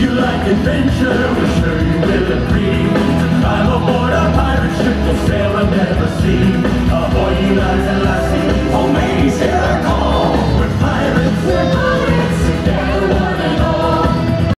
you like adventure?